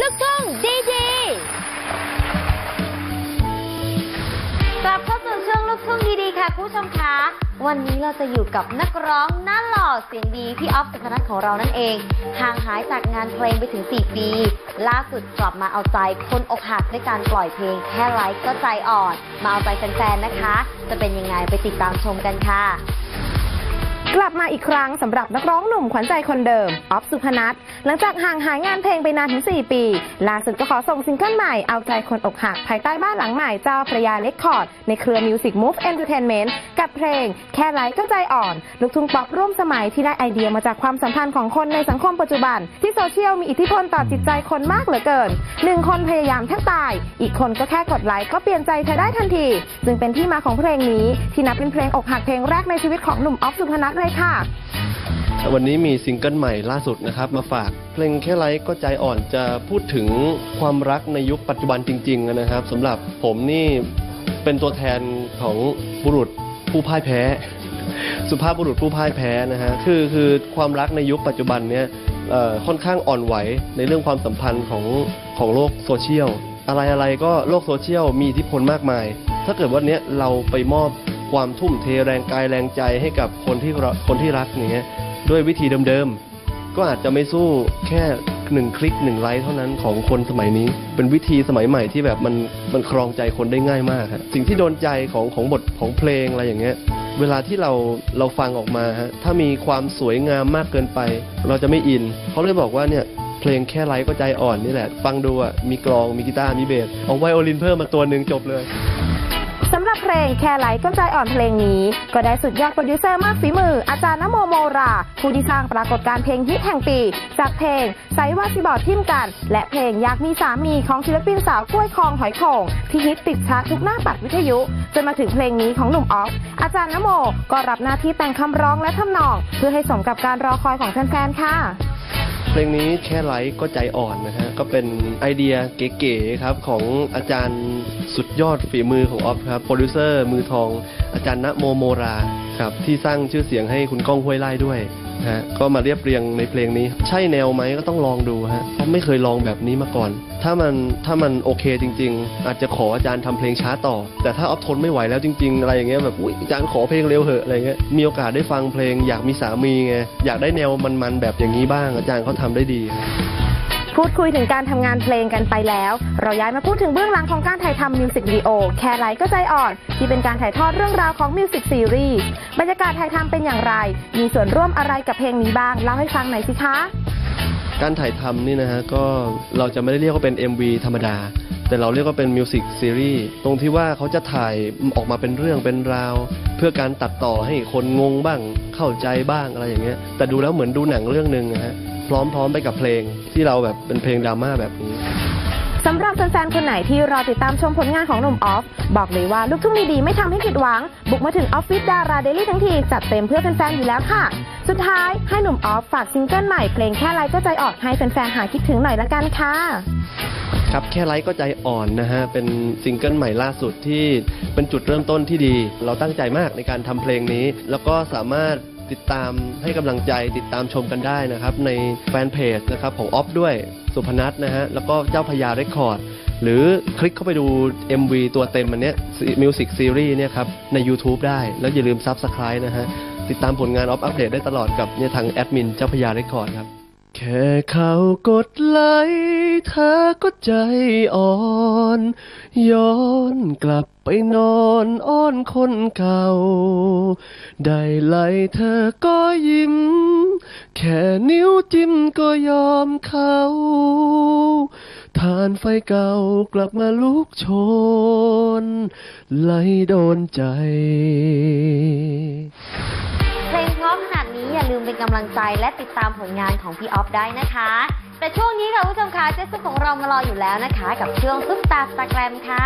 ลูกทุ่งดีดีกลับเข้าสู่ช่วงลูกทุ่งดีๆค่ะคุณผู้ชมคะวันนี้เราจะอยู่กับนักร้องหน้าหล่อเสียงดีพี่ออฟสุพนัทของเรานั่นเอง ห่างหายจากงานเพลงไปถึง 4 ปี ล่าสุดกลับมาเอาใจคนอกหักด้วยการปล่อยเพลงแค่ไลค์ก็ใจอ่อน มาเอาใจแฟนๆนะคะ จะเป็นยังไงไปติดตามชมกันค่ะ กลับมาอีกครั้งสำหรับนักร้องหนุ่มขวัญใจคนเดิม ออฟสุพนัทหลังจากห่างหายงานเพลงไปนานถึง 4 ปีล่าสุดก็ขอส่งซิงเกิลใหม่เอาใจคนอกหัก ภายใต้บ้านหลังใหม่เจ้าพระยาเรคคอร์ด ในเครือ Music Move Entertainment กับเพลง แค่ไลค์ก็ใจอ่อน ลูกทุ่งป๊อปร่วมสมัยที่ได้ไอเดียมาจากความสัมพันธ์ของคนในสังคมปัจจุบัน ที่โซเชียลมีอิทธิพลต่อจิตใจคนมากเหลือเกินหนึ่งคนพยายามแทบตาย อีกคนก็แค่กดไลค์ก็เปลี่ยนใจเธอได้ทันที จึงเป็นที่มาของเพลงนี้ที่นับเป็นเพลงอกหักเพลงแรกในชีวิตของหนุ่มอ๊อฟ ศุภณัฐเลยค่ะ วันนี้มีซิงเกิลใหม่ล่าสุดนะครับ มาฝากเพลงแค่ไลค์ก็ใจอ่อนจะพูดถึงความรักในยุคปัจจุบันจริง ๆ นะครับสำหรับผมนี่เป็นตัวแทนของบุรุษผู้พ่ายแพ้ สุภาพบุรุษผู้พ่ายแพ้นะฮะคือคือความรักในยุคปัจจุบันเนี้ยค่อนข้างอ่อนไหวในเรื่องความสัมพันธ์ของของโลกโซเชียลอะไรอะไรก็โลกโซเชียลมีอิทธิพลมากมาย ถ้าเกิดวันนี้ยเราไปมอบ ความทุ่มเทแรงกายแรงใจให้กับคนที่คนที่รักอย่างเงี้ยด้วยวิธีเดิมๆ ก็อาจจะไม่สู้แค่หนึ่งคลิกหนึ่งไลค์เท่านั้นของคนสมัยนี้ เป็นวิธีสมัยใหม่ที่แบบมันมันครองใจคนได้ง่ายมากฮะสิ่งที่โดนใจของของบทของเพลงอะไรอย่างเงี้ยเวลาที่เราเราฟังออกมาฮะถ้ามีความสวยงามมากเกินไป เราจะไม่อินเขาเลยบอกว่าเนี่ยเพลงแค่ไลค์ก็ใจอ่อนนี่แหละ ฟังดูอะมีกลองมีกีตาร์มีเบสเอาไวโอลินเพิ่มมาตัวหนึ่งจบเลย ลงแค่ไลค์ก็ใจอ่อนเพลงนี้ ก็ได้สุดยอดโปรดิวเซอร์มากฝีมือ อาจารย์นโมโมรา ผู้ที่สร้างปรากฏการณ์เพลงฮิตแห่งปี จากเพลงไสว่าสิบ่ถิ่มกัน และเพลงอยากมีสามีของศิลปินสาวกล้วย คลองหอยโข่งที่ฮิตติดชาร์ตทุกหน้าปัดวิทยุ จนมาถึงเพลงนี้ของหนุ่มอ๊อฟอาจารย์นโมก็รับหน้าที่แต่งคำร้องและทำนอง เพื่อให้สมกับการรอคอยของแฟนๆค่ะ เพลงนี้แค่ไลค์ก็ใจอ่อนนะฮะ ก็เป็นไอเดียเก๋ๆครับของอาจารย์สุดยอดฝีมือของอ๊อฟครับ โปรดิวเซอร์มือทองอาจารย์นโมโมรา ครับที่สร้างชื่อเสียงให้คุณก้องห้วยไร่ด้วยนะฮะก็มาเรียบเรียงในเพลงนี้ ใช่แนวไหมก็ต้องลองดูฮะเพราะไม่เคยลองแบบนี้มาก่อน ถ้ามันถ้ามันโอเคจริง ๆ อาจจะขออาจารย์ทำเพลงช้าต่อ แต่ถ้าอ๊อฟทนไม่ไหวแล้วจริง ๆ อะไรอย่างเงี้ยแบบอุ๊ยอาจารย์ขอเพลงเร็วเหอะอะไรเงี้ยมีโอกาสได้ฟังเพลง อยากมีสามีไงอยากได้แนวมันๆแบบอย่างนี้บ้าง อาจารย์เขาทำได้ดี พูดคุยถึงการทำงานเพลงกันไปแล้ว เราย้ายมาพูดถึงเบื้องหลังของการถ่ายทำมิวสิกวิดีโอ แค่ไลก็ใจอ่อน ที่เป็นการถ่ายทอดเรื่องราวของมิวสิกซีรีส์บรรยากาศถ่ายทำเป็นอย่างไร มีส่วนร่วมอะไรกับเพลงนี้บ้าง เล่าให้ฟังหน่อยสิคะ การถ่ายทำนี่นะฮะก็เราจะไม่ได้เรียกว่าเป็น MV ธรรมดา แต่เราเรียกว่าเป็นมิวสิกซีรีส์ตรงที่ว่าเขาจะถ่ายออกมาเป็นเรื่องเป็นราว เพื่อการตัดต่อให้คนงงบ้างเข้าใจบ้างอะไรอย่างเงี้ยแต่ดูแล้วเหมือนดูหนังเรื่องหนึ่งนะฮะ พร้อมๆไปกับเพลงที่เราแบบเป็นเพลงดราม่าแบบนี้สำหรับแฟนๆคนไหนที่รอติดตามชมผลงานของหนุ่มอ๊อฟ บอกเลยว่าลูกทุ่งดีๆไม่ทำให้ผิดหวัง บุกมาถึงออฟฟิศดาราเดลี่ทั้งที จัดเต็มเพื่อแฟนๆอยู่แล้วค่ะ สุดท้ายให้หนุ่มอ๊อฟฝากซิงเกิลใหม่เพลงแค่ไลค์ก็ใจอ่อนให้แฟนๆหายคิดถึงหน่อยละกันค่ะ ครับแค่ไลค์ก็ใจอ่อนนะฮะ เป็นซิงเกิลใหม่ล่าสุดที่เป็นจุดเริ่มต้นที่ดี เราตั้งใจมากในการทำเพลงนี้ แล้วก็สามารถ ติดตามให้กำลังใจติดตามชมกันได้นะครับ ในแฟนเพจนะครับของอ๊อฟด้วยศุภณัฐนะฮะ แล้วก็เจ้าพญาเรคคอร์ด หรือคลิกเข้าไปดู MV ตัวเต็มอันเนี้ย music series เนี่ยครับ ใน YouTube ได้ แล้วอย่าลืมซับสไคร b e นะฮะ ติดตามผลงานอ๊อฟอัปเดตได้ตลอดกับเนี่ยทางแอดมินเจ้าพญาเรคคอร์ดครับ แค่เขากดไลค์เธอก็ใจอ่อน ย้อนกลับไปนอนอ้อนคนเก่า ได้ไลเธอก็ยิ้ม แค่นิ้วจิ้มก็ยอมเขาทานไฟเก่ากลับมาลุกโชน ไลโดนใจ ราะขนาดนี้อย่าลืมเป็นกำลังใจและติดตามผลงานของพี่ออฟได้นะคะ แต่ช่วงนี้ค่ะผู้ชมคะเจสซี่ของเรามารออยู่แล้วนะคะ กับช่วงซุปตาสตาแกรมค่ะ